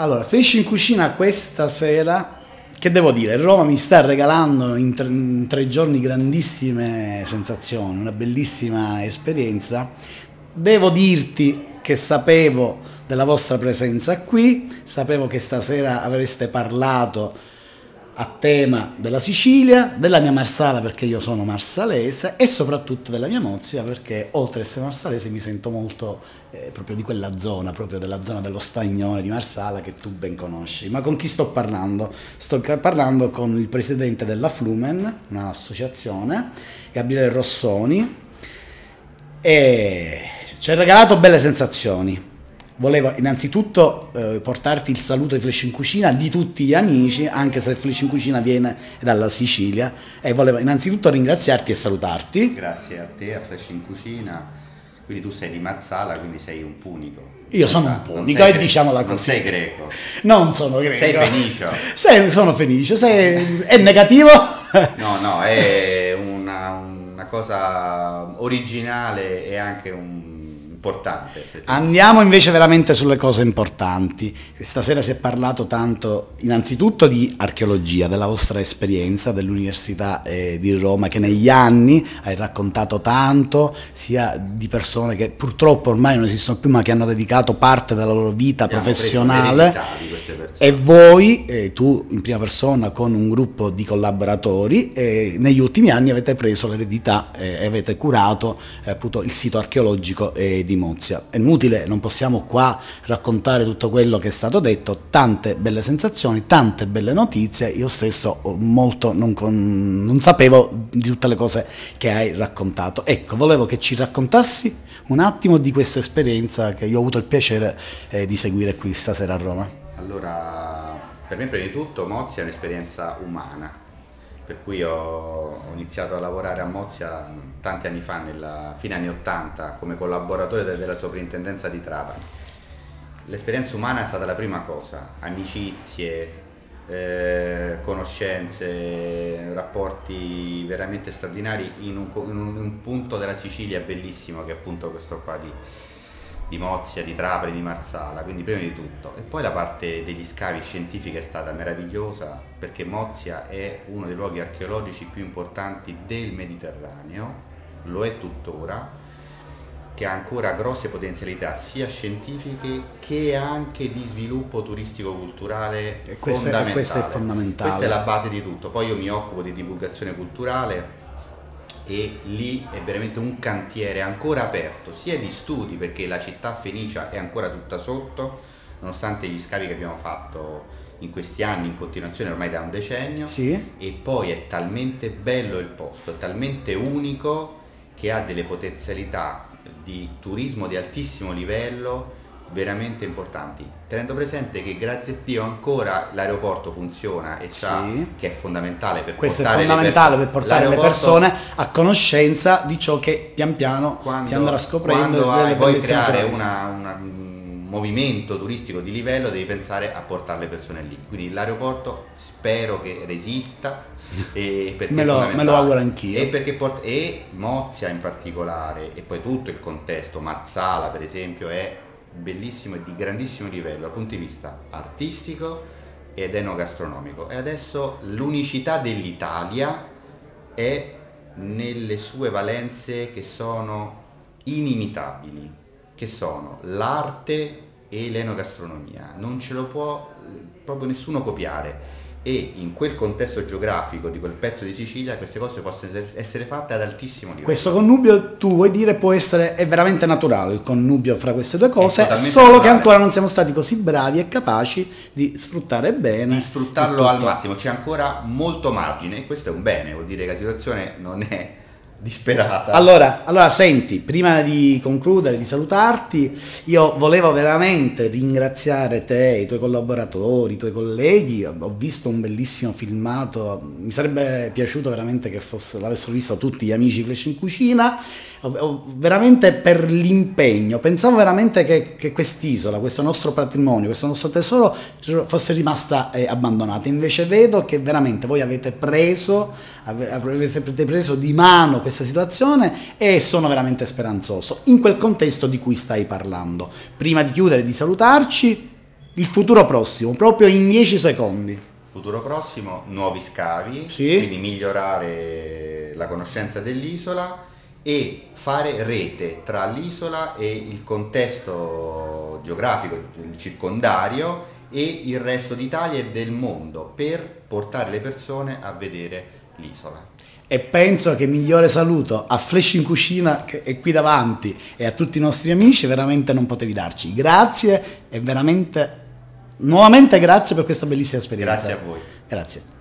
Allora, Felice in cucina questa sera, che devo dire, Roma mi sta regalando in tre, in tre giorni grandissime sensazioni, una bellissima esperienza. Devo dirti che sapevo della vostra presenza qui, sapevo che stasera avreste parlato a tema della Sicilia, della mia Marsala perché io sono marsalese e soprattutto della mia Mozia perché oltre ad essere marsalese mi sento molto eh, proprio di quella zona, proprio della zona dello Stagnone di Marsala che tu ben conosci. Ma con chi sto parlando? Sto parlando con il presidente della Flumen, un'associazione, Gabriele Rossoni e ci ha regalato belle sensazioni volevo innanzitutto eh, portarti il saluto di Flash in Cucina di tutti gli amici, anche se Flash in Cucina viene dalla Sicilia, e volevo innanzitutto ringraziarti e salutarti. Grazie a te, a Flash in Cucina. Quindi tu sei di Marsala, quindi sei un punico. Io sono un punico e diciamola così. Non sei greco. Non sono greco. Sei fenicio. Sei, sono fenicio. Sei, è negativo? No, no, è una, una cosa originale e anche un importante. Andiamo invece veramente sulle cose importanti. Stasera si è parlato tanto innanzitutto di archeologia, della vostra esperienza dell'Università eh, di Roma che negli anni hai raccontato tanto, sia di persone che purtroppo ormai non esistono più ma che hanno dedicato parte della loro vita Abbiamo professionale e voi, eh, tu in prima persona con un gruppo di collaboratori, eh, negli ultimi anni avete preso l'eredità e avete curato eh, appunto il sito archeologico di di Mozia. È inutile, non possiamo qua raccontare tutto quello che è stato detto, tante belle sensazioni, tante belle notizie, io stesso molto non, con, non sapevo di tutte le cose che hai raccontato. Ecco, volevo che ci raccontassi un attimo di questa esperienza che io ho avuto il piacere eh, di seguire qui stasera a Roma. Allora, per me prima di tutto Mozia è un'esperienza umana, per cui ho, iniziato a lavorare a Mozia tanti anni fa, nella fine anni 80, come collaboratore della soprintendenza di Trapani. L'esperienza umana è stata la prima cosa, amicizie, eh, conoscenze, rapporti veramente straordinari in un, in un punto della Sicilia bellissimo che è appunto questo qua di di Mozia, di Trapani, di Marsala, quindi prima di tutto. E poi la parte degli scavi scientifici è stata meravigliosa perché Mozia è uno dei luoghi archeologici più importanti del Mediterraneo, lo è tuttora, che ha ancora grosse potenzialità sia scientifiche che anche di sviluppo turistico-culturale e è, questo è fondamentale. Questa è la base di tutto. Poi io mi occupo di divulgazione culturale e lì è veramente un cantiere ancora aperto, sia di studi perché la città fenicia è ancora tutta sotto, nonostante gli scavi che abbiamo fatto in questi anni in continuazione ormai da un decennio sì. e poi è talmente bello il posto, è talmente unico che ha delle potenzialità di turismo di altissimo livello veramente importanti, tenendo presente che grazie a Dio ancora l'aeroporto funziona e sì. che è fondamentale per Questo portare, fondamentale per portare le persone a conoscenza di ciò che pian piano quando, si andrà scoprendo. Quando vuoi creare una, una, un movimento turistico di livello devi pensare a portare le persone lì, quindi l'aeroporto spero che resista e me, lo, me, lo, auguro anch'io. E, perché port- e Mozia in particolare e poi tutto il contesto, Marzala per esempio è bellissimo e di grandissimo livello dal punto di vista artistico ed enogastronomico. E adesso l'unicità dell'Italia è nelle sue valenze che sono inimitabili, che sono l'arte e l'enogastronomia. Non ce lo può eh, proprio nessuno copiare e in quel contesto geografico di quel pezzo di Sicilia queste cose possono essere fatte ad altissimo livello. Questo connubio, tu vuoi dire, può essere, è veramente naturale il connubio fra queste due cose, solo naturale. che ancora non siamo stati così bravi e capaci di sfruttare bene. Di sfruttarlo al massimo, c'è ancora molto margine e questo è un bene, vuol dire che la situazione non è disperata. Allora, allora, senti, prima di concludere, di salutarti, io volevo veramente ringraziare te, i tuoi collaboratori, i tuoi colleghi. Ho visto un bellissimo filmato, mi sarebbe piaciuto veramente che fosse, l'avessero visto tutti gli amici Flash in Cucina veramente per l'impegno. Pensavo veramente che, che quest'isola, questo nostro patrimonio, questo nostro tesoro fosse rimasta eh, abbandonata. Invece vedo che veramente voi avete preso, avete preso di mano questa situazione e sono veramente speranzoso in quel contesto di cui stai parlando. Prima di chiudere e di salutarci, il futuro prossimo, proprio in 10 secondi. Futuro prossimo, nuovi scavi, Sì. quindi migliorare la conoscenza dell'isola e fare rete tra l'isola e il contesto geografico, il circondario e il resto d'Italia e del mondo per portare le persone a vedere l'isola. E penso che migliore saluto a Flash in Cucina che è qui davanti e a tutti i nostri amici, veramente non potevi darci. Grazie e veramente, nuovamente grazie per questa bellissima esperienza. Grazie a voi. Grazie.